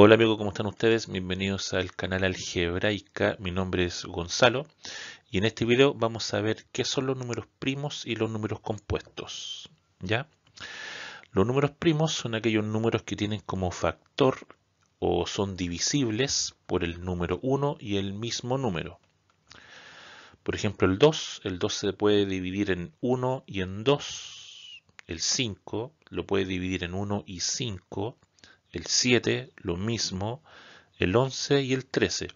Hola amigos, ¿cómo están ustedes? Bienvenidos al canal Algebraica. Mi nombre es Gonzalo y en este video vamos a ver qué son los números primos y los números compuestos. ¿Ya? Los números primos son aquellos números que tienen como factor o son divisibles por el número 1 y el mismo número. Por ejemplo, el 2, el 2 se puede dividir en 1 y en 2. El 5 lo puede dividir en 1 y 5 el 7 lo mismo, el 11 y el 13.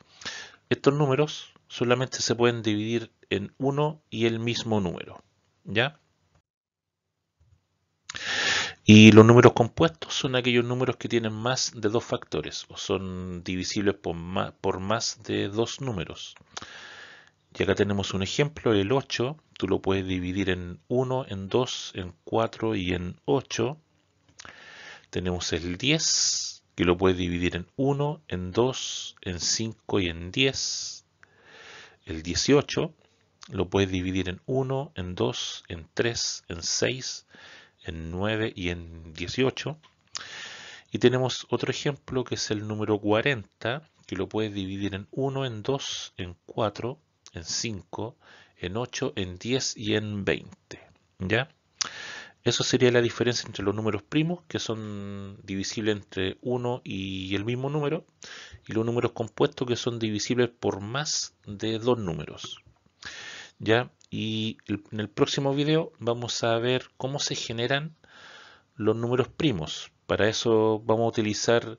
Estos números solamente se pueden dividir en uno y el mismo número. ¿Ya? Y los números compuestos son aquellos números que tienen más de dos factores o son divisibles por más, por más de dos números. Y acá tenemos un ejemplo, el 8, tú lo puedes dividir en 1, en 2, en 4 y en 8 tenemos el 10, que lo puedes dividir en 1, en 2, en 5 y en 10. El 18 lo puedes dividir en 1, en 2, en 3, en 6, en 9 y en 18. Y tenemos otro ejemplo que es el número 40, que lo puedes dividir en 1, en 2, en 4, en 5, en 8, en 10 y en 20. ¿Ya? Eso sería la diferencia entre los números primos, que son divisibles entre 1 y el mismo número, y los números compuestos, que son divisibles por más de dos números. ¿Ya? Y en el próximo video vamos a ver cómo se generan los números primos. Para eso vamos a utilizar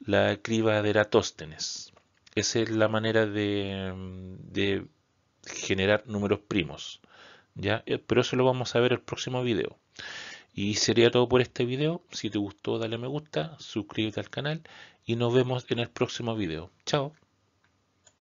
la criba de Eratóstenes. Esa es la manera de, de generar números primos. ¿ya? Eh, pero eso lo vamos a ver el próximo video. Y sería todo por este video. Si te gustó, dale me gusta, suscríbete al canal y nos vemos en el próximo video. Chao.